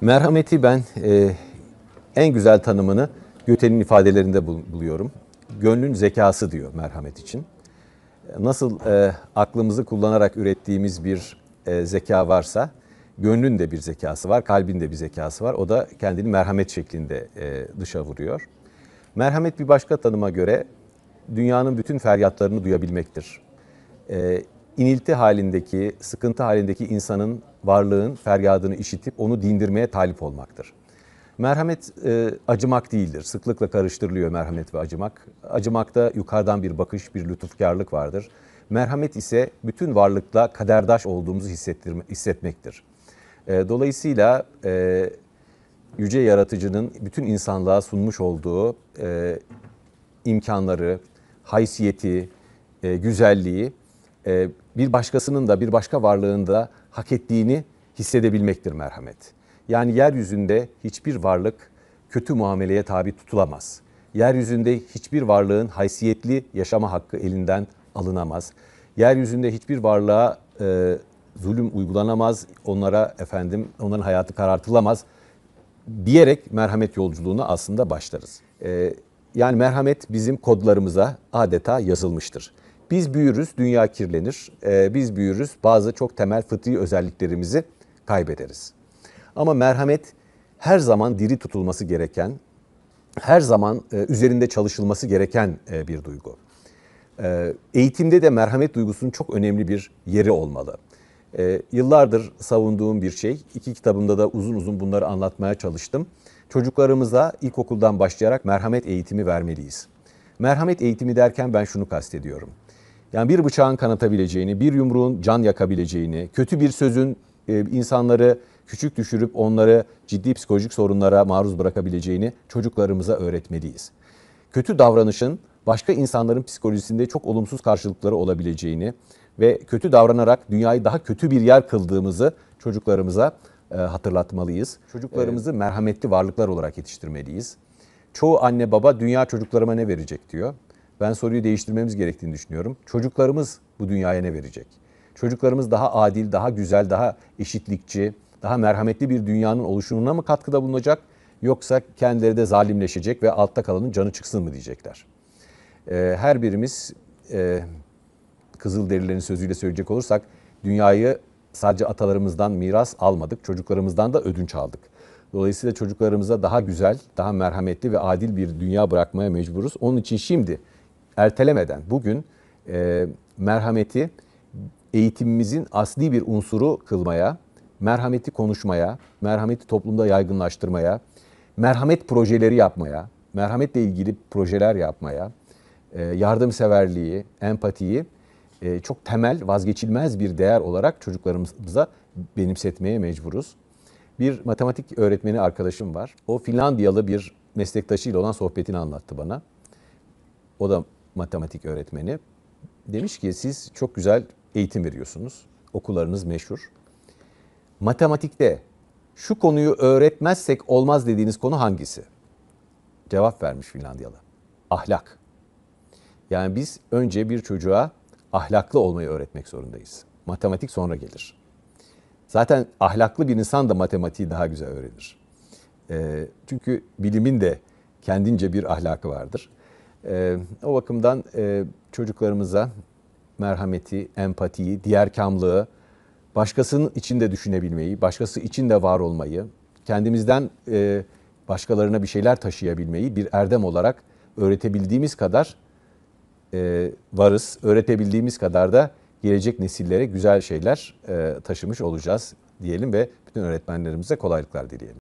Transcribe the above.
Merhameti ben e, en güzel tanımını Göte'nin ifadelerinde bul- buluyorum. Gönlün zekası diyor merhamet için. Nasıl e, aklımızı kullanarak ürettiğimiz bir e, zeka varsa, gönlün de bir zekası var, kalbin de bir zekası var. O da kendini merhamet şeklinde e, dışa vuruyor. Merhamet bir başka tanıma göre dünyanın bütün feryatlarını duyabilmektir. E, inilti halindeki, sıkıntı halindeki insanın varlığın feryadını işitip onu dindirmeye talip olmaktır. Merhamet e, acımak değildir. Sıklıkla karıştırılıyor merhamet ve acımak. Acımakta yukarıdan bir bakış, bir lütufkarlık vardır. Merhamet ise bütün varlıkla kaderdaş olduğumuzu hissetmektir. E, dolayısıyla e, yüce yaratıcının bütün insanlığa sunmuş olduğu e, imkanları, haysiyeti, e, güzelliği e, bir başkasının da bir başka varlığın da hak ettiğini hissedebilmektir merhamet. Yani yeryüzünde hiçbir varlık kötü muameleye tabi tutulamaz. Yeryüzünde hiçbir varlığın haysiyetli yaşama hakkı elinden alınamaz. Yeryüzünde hiçbir varlığa e, zulüm uygulanamaz, onlara efendim onların hayatı karartılamaz diyerek merhamet yolculuğuna aslında başlarız. Ee, yani merhamet bizim kodlarımıza adeta yazılmıştır. Biz büyürüz, dünya kirlenir. Ee, biz büyürüz, bazı çok temel fıtri özelliklerimizi kaybederiz. Ama merhamet her zaman diri tutulması gereken, her zaman e, üzerinde çalışılması gereken e, bir duygu. Ee, Eğitimde de merhamet duygusunun çok önemli bir yeri olmalı. Ee, Yıllardır savunduğum bir şey. İki kitabımda da uzun uzun bunları anlatmaya çalıştım. Çocuklarımıza ilkokuldan başlayarak merhamet eğitimi vermeliyiz. Merhamet eğitimi derken ben şunu kastediyorum. Yani bir bıçağın kanatabileceğini, bir yumruğun can yakabileceğini, kötü bir sözün e, insanları küçük düşürüp onları ciddi psikolojik sorunlara maruz bırakabileceğini çocuklarımıza öğretmeliyiz kötü davranışın başka insanların psikolojisinde çok olumsuz karşılıkları olabileceğini ve kötü davranarak dünyayı daha kötü bir yer kıldığımızı çocuklarımıza e, hatırlatmalıyız. Çocuklarımızı merhametli varlıklar olarak yetiştirmeliyiz. Çoğu anne baba dünya çocuklarıma ne verecek diyor. Ben soruyu değiştirmemiz gerektiğini düşünüyorum. Çocuklarımız bu dünyaya ne verecek? Çocuklarımız daha adil, daha güzel, daha eşitlikçi, daha merhametli bir dünyanın oluşumuna mı katkıda bulunacak? Yoksa kendileri de zalimleşecek ve altta kalanın canı çıksın mı diyecekler. Ee, her birimiz e, Kızılderililerin sözüyle söyleyecek olursak dünyayı sadece atalarımızdan miras almadık, çocuklarımızdan da ödünç aldık. Dolayısıyla çocuklarımıza daha güzel, daha merhametli ve adil bir dünya bırakmaya mecburuz. Onun için şimdi ertelemeden bugün e, merhameti eğitimimizin asli bir unsuru kılmaya, merhameti konuşmaya, merhameti toplumda yaygınlaştırmaya, merhamet projeleri yapmaya, merhametle ilgili projeler yapmaya, e, yardımseverliği, empatiyi e, çok temel, vazgeçilmez bir değer olarak çocuklarımıza benimsetmeye mecburuz. Bir matematik öğretmeni arkadaşım var. O Finlandiyalı bir meslektaşıyla olan sohbetini anlattı bana. O da matematik öğretmeni. Demiş ki siz çok güzel eğitim veriyorsunuz. Okullarınız meşhur. Matematikte şu konuyu öğretmezsek olmaz dediğiniz konu hangisi? Cevap vermiş Finlandiyalı. Ahlak. Yani biz önce bir çocuğa ahlaklı olmayı öğretmek zorundayız. Matematik sonra gelir. Zaten ahlaklı bir insan da matematiği daha güzel öğrenir. Ee, çünkü bilimin de kendince bir ahlakı vardır. Ee, o bakımdan e, çocuklarımıza merhameti, empatiyi, diğerkamlığı, başkasının içinde düşünebilmeyi, başkası için de var olmayı, kendimizden e, başkalarına bir şeyler taşıyabilmeyi bir erdem olarak öğretebildiğimiz kadar e, varız. Öğretebildiğimiz kadar da gelecek nesillere güzel şeyler e, taşımış olacağız diyelim ve bütün öğretmenlerimize kolaylıklar dileyelim.